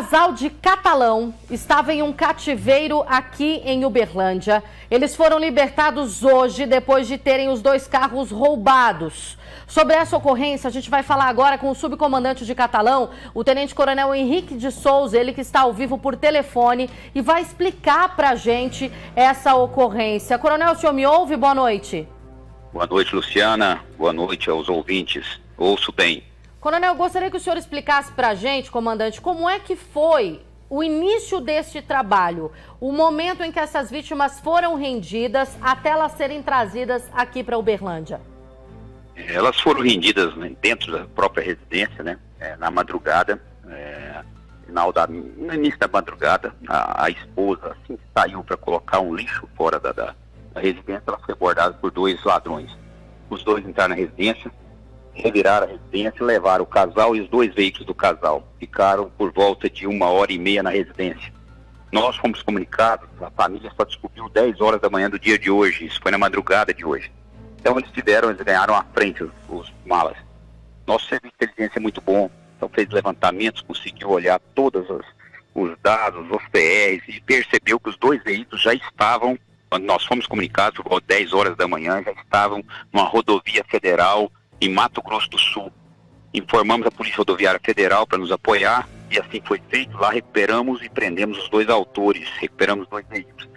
casal de catalão estava em um cativeiro aqui em Uberlândia. Eles foram libertados hoje depois de terem os dois carros roubados. Sobre essa ocorrência, a gente vai falar agora com o subcomandante de Catalão, o tenente-coronel Henrique de Souza, ele que está ao vivo por telefone e vai explicar para a gente essa ocorrência. Coronel, o senhor me ouve? Boa noite. Boa noite, Luciana. Boa noite aos ouvintes. Ouço bem. Coronel, gostaria que o senhor explicasse para a gente, comandante, como é que foi o início deste trabalho, o momento em que essas vítimas foram rendidas até elas serem trazidas aqui para Uberlândia. Elas foram rendidas né, dentro da própria residência, né, é, na madrugada, é, final da, no início da madrugada, a, a esposa, assim que saiu para colocar um lixo fora da, da, da residência, ela foi abordada por dois ladrões. Os dois entraram na residência, reviraram a residência levaram o casal e os dois veículos do casal. Ficaram por volta de uma hora e meia na residência. Nós fomos comunicados, a família só descobriu 10 horas da manhã do dia de hoje, isso foi na madrugada de hoje. Então eles tiveram, eles ganharam à frente os, os malas. Nosso serviço de inteligência é muito bom, então fez levantamentos, conseguiu olhar todos os, os dados, os PRs e percebeu que os dois veículos já estavam, quando nós fomos comunicados, por 10 horas da manhã, já estavam numa rodovia federal em Mato Grosso do Sul. Informamos a Polícia Rodoviária Federal para nos apoiar e assim foi feito. Lá recuperamos e prendemos os dois autores, recuperamos dois veículos.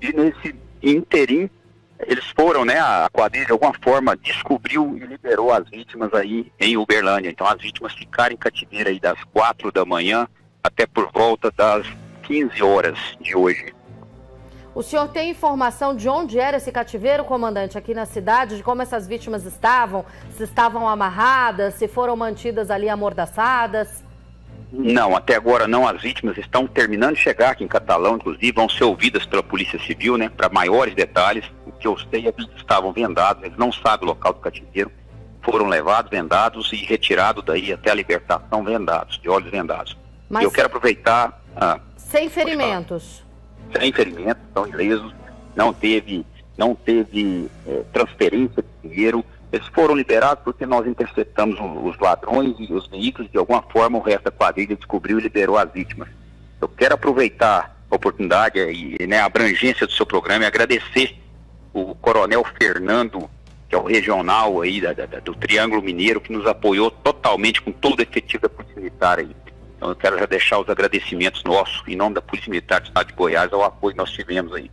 E nesse interim, eles foram, né, a quadrilha de alguma forma descobriu e liberou as vítimas aí em Uberlândia. Então as vítimas ficaram em cativeiro aí das quatro da manhã até por volta das 15 horas de hoje. O senhor tem informação de onde era esse cativeiro, comandante, aqui na cidade, de como essas vítimas estavam? Se estavam amarradas, se foram mantidas ali amordaçadas? Não, até agora não. As vítimas estão terminando de chegar aqui em Catalão, inclusive vão ser ouvidas pela Polícia Civil, né? Para maiores detalhes, o que eu sei é que estavam vendados, eles não sabem o local do cativeiro. Foram levados, vendados e retirados daí até a libertação, vendados, de olhos vendados. Mas eu quero aproveitar. Ah, sem ferimentos sem ferimentos, estão ilesos, não teve, não teve é, transferência de dinheiro. Eles foram liberados porque nós interceptamos os ladrões e os veículos, de alguma forma o resto da quadrilha descobriu e liberou as vítimas. Eu quero aproveitar a oportunidade e né, a abrangência do seu programa e agradecer o Coronel Fernando, que é o regional aí da, da, do Triângulo Mineiro, que nos apoiou totalmente com todo o efetivo da Polícia Militar aí. Então eu quero já deixar os agradecimentos nossos, em nome da Polícia Militar do Estado de Goiás, ao apoio que nós tivemos aí.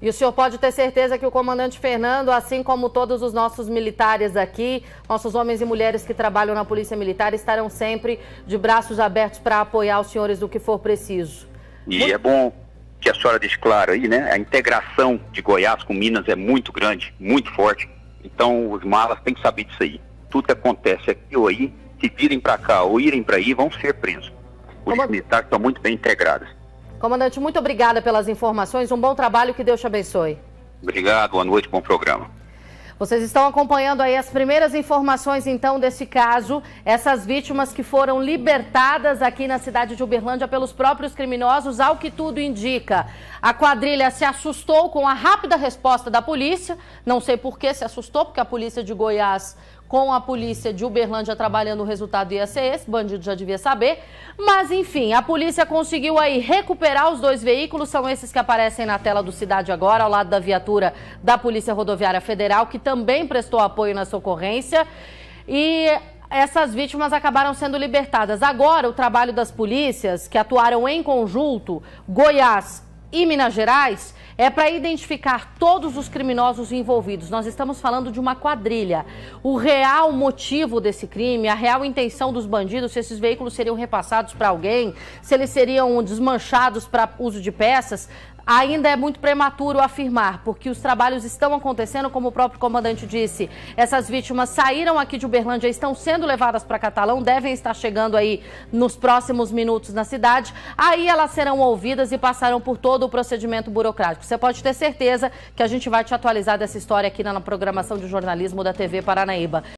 E o senhor pode ter certeza que o comandante Fernando, assim como todos os nossos militares aqui, nossos homens e mulheres que trabalham na Polícia Militar, estarão sempre de braços abertos para apoiar os senhores do que for preciso. E muito... é bom que a senhora deixe claro aí, né? A integração de Goiás com Minas é muito grande, muito forte. Então os malas têm que saber disso aí. Tudo que acontece aqui ou aí se virem para cá ou irem para aí, vão ser presos. Os Comand... militares estão muito bem integrados. Comandante, muito obrigada pelas informações. Um bom trabalho, que Deus te abençoe. Obrigado, boa noite, bom programa. Vocês estão acompanhando aí as primeiras informações, então, desse caso. Essas vítimas que foram libertadas aqui na cidade de Uberlândia pelos próprios criminosos, ao que tudo indica. A quadrilha se assustou com a rápida resposta da polícia. Não sei por que se assustou, porque a polícia de Goiás com a polícia de Uberlândia trabalhando, o resultado ia ser esse, bandido já devia saber. Mas, enfim, a polícia conseguiu aí recuperar os dois veículos, são esses que aparecem na tela do Cidade Agora, ao lado da viatura da Polícia Rodoviária Federal, que também prestou apoio nessa ocorrência. E essas vítimas acabaram sendo libertadas. Agora, o trabalho das polícias, que atuaram em conjunto, Goiás e Minas Gerais, é para identificar todos os criminosos envolvidos. Nós estamos falando de uma quadrilha. O real motivo desse crime, a real intenção dos bandidos, se esses veículos seriam repassados para alguém, se eles seriam desmanchados para uso de peças, ainda é muito prematuro afirmar, porque os trabalhos estão acontecendo, como o próprio comandante disse. Essas vítimas saíram aqui de Uberlândia, estão sendo levadas para Catalão, devem estar chegando aí nos próximos minutos na cidade. Aí elas serão ouvidas e passarão por todo o procedimento burocrático. Você pode ter certeza que a gente vai te atualizar dessa história aqui na programação de jornalismo da TV Paranaíba.